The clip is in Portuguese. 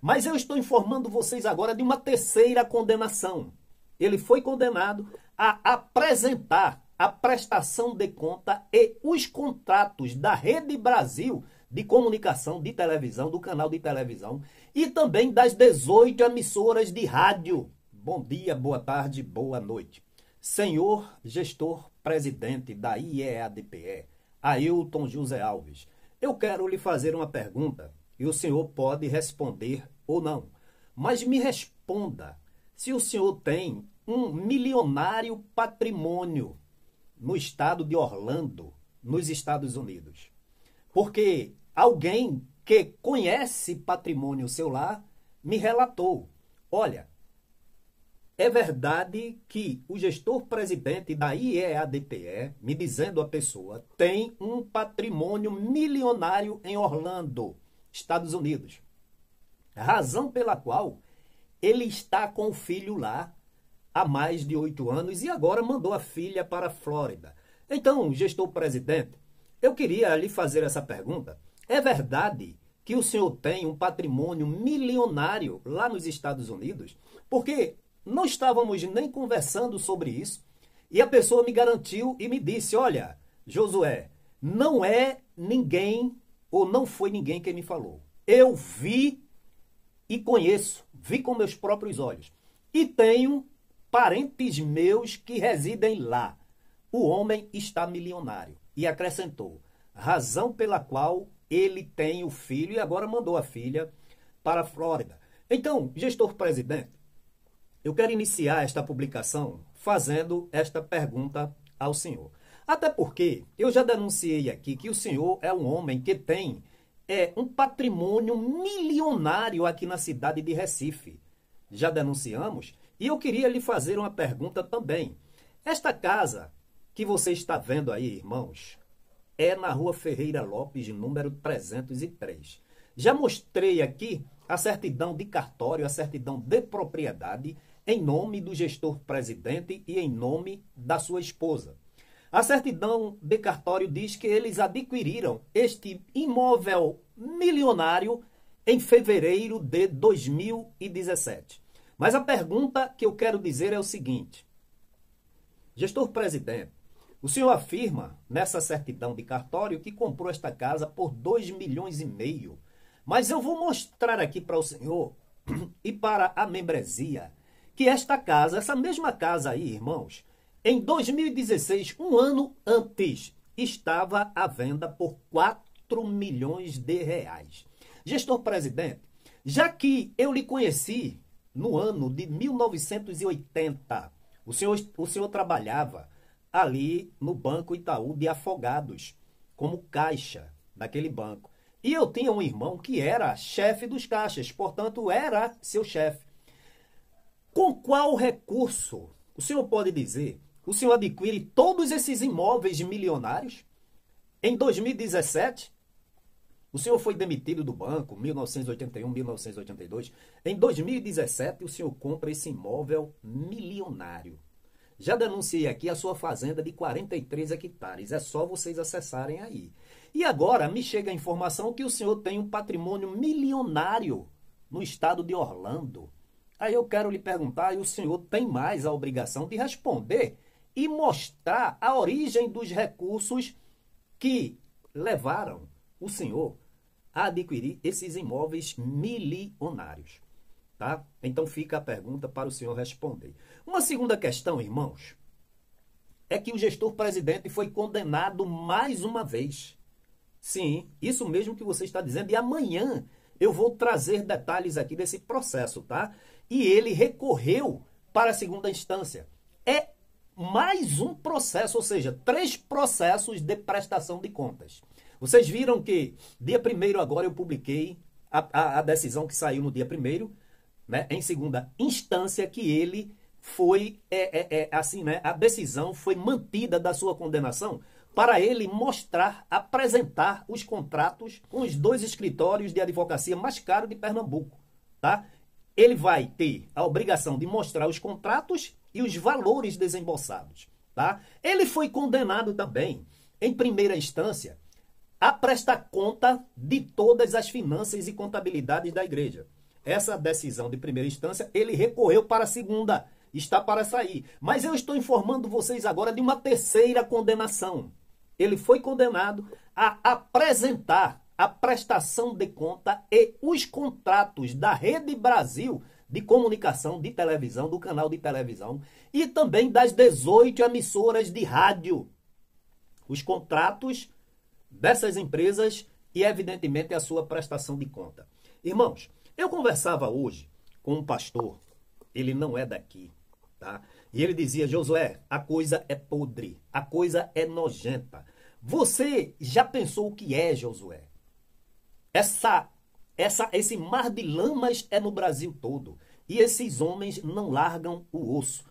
Mas eu estou informando vocês agora de uma terceira condenação. Ele foi condenado a apresentar a prestação de conta e os contratos da Rede Brasil de comunicação de televisão, do canal de televisão e também das 18 emissoras de rádio. Bom dia, boa tarde, boa noite. Senhor gestor presidente da IEADPE, Ailton José Alves, eu quero lhe fazer uma pergunta e o senhor pode responder ou não. Mas me responda se o senhor tem um milionário patrimônio no estado de Orlando, nos Estados Unidos. Porque alguém que conhece patrimônio seu lá me relatou: olha, é verdade que o gestor presidente da IEADPE, me dizendo a pessoa, tem um patrimônio milionário em Orlando, Estados Unidos. Razão pela qual ele está com o filho lá há mais de oito anos e agora mandou a filha para a Flórida. Então, gestor presidente, eu queria lhe fazer essa pergunta. É verdade que o senhor tem um patrimônio milionário lá nos Estados Unidos? Porque não estávamos nem conversando sobre isso e a pessoa me garantiu e me disse: Olha, Josué, não é ninguém ou não foi ninguém que me falou. Eu vi e conheço, vi com meus próprios olhos. E tenho parentes meus que residem lá. O homem está milionário. E acrescentou: razão pela qual ele tem o filho e agora mandou a filha para a Flórida. Então, gestor presidente, eu quero iniciar esta publicação fazendo esta pergunta ao senhor. Até porque eu já denunciei aqui que o senhor é um homem que tem é, um patrimônio milionário aqui na cidade de Recife. Já denunciamos e eu queria lhe fazer uma pergunta também. Esta casa que você está vendo aí, irmãos, é na rua Ferreira Lopes, número 303. Já mostrei aqui a certidão de cartório, a certidão de propriedade, em nome do gestor presidente e em nome da sua esposa. A certidão de cartório diz que eles adquiriram este imóvel milionário em fevereiro de 2017. Mas a pergunta que eu quero dizer é o seguinte: Gestor presidente, o senhor afirma nessa certidão de cartório que comprou esta casa por 2 milhões e meio. Mas eu vou mostrar aqui para o senhor e para a membresia que esta casa, essa mesma casa aí, irmãos, em 2016, um ano antes, estava à venda por 4 milhões de reais. Gestor presidente, já que eu lhe conheci no ano de 1980, o senhor, o senhor trabalhava ali no Banco Itaú de Afogados, como caixa daquele banco. E eu tinha um irmão que era chefe dos caixas, portanto, era seu chefe. Com qual recurso, o senhor pode dizer, o senhor adquire todos esses imóveis milionários? Em 2017, o senhor foi demitido do banco, 1981, 1982. Em 2017, o senhor compra esse imóvel milionário. Já denunciei aqui a sua fazenda de 43 hectares. É só vocês acessarem aí. E agora me chega a informação que o senhor tem um patrimônio milionário no estado de Orlando. Aí eu quero lhe perguntar, e o senhor tem mais a obrigação de responder e mostrar a origem dos recursos que levaram o senhor a adquirir esses imóveis milionários. Tá? Então fica a pergunta para o senhor responder. Uma segunda questão, irmãos, é que o gestor presidente foi condenado mais uma vez. Sim, isso mesmo que você está dizendo. E amanhã eu vou trazer detalhes aqui desse processo, tá? E ele recorreu para a segunda instância. É mais um processo, ou seja, três processos de prestação de contas. Vocês viram que dia primeiro agora eu publiquei a, a, a decisão que saiu no dia primeiro, né, em segunda instância, que ele foi, é, é, é, assim, né, a decisão foi mantida da sua condenação para ele mostrar, apresentar os contratos com os dois escritórios de advocacia mais caros de Pernambuco, tá? Ele vai ter a obrigação de mostrar os contratos e os valores desembolsados, tá? Ele foi condenado também, em primeira instância, a prestar conta de todas as finanças e contabilidades da igreja. essa decisão de primeira instância, ele recorreu para a segunda. Está para sair. Mas eu estou informando vocês agora de uma terceira condenação. Ele foi condenado a apresentar a prestação de conta e os contratos da Rede Brasil de comunicação de televisão, do canal de televisão e também das 18 emissoras de rádio. Os contratos dessas empresas e, evidentemente, a sua prestação de conta. Irmãos, eu conversava hoje com um pastor, ele não é daqui, tá? E ele dizia, Josué, a coisa é podre, a coisa é nojenta. Você já pensou o que é, Josué? Essa essa, esse mar de lamas é no Brasil todo. E esses homens não largam o osso.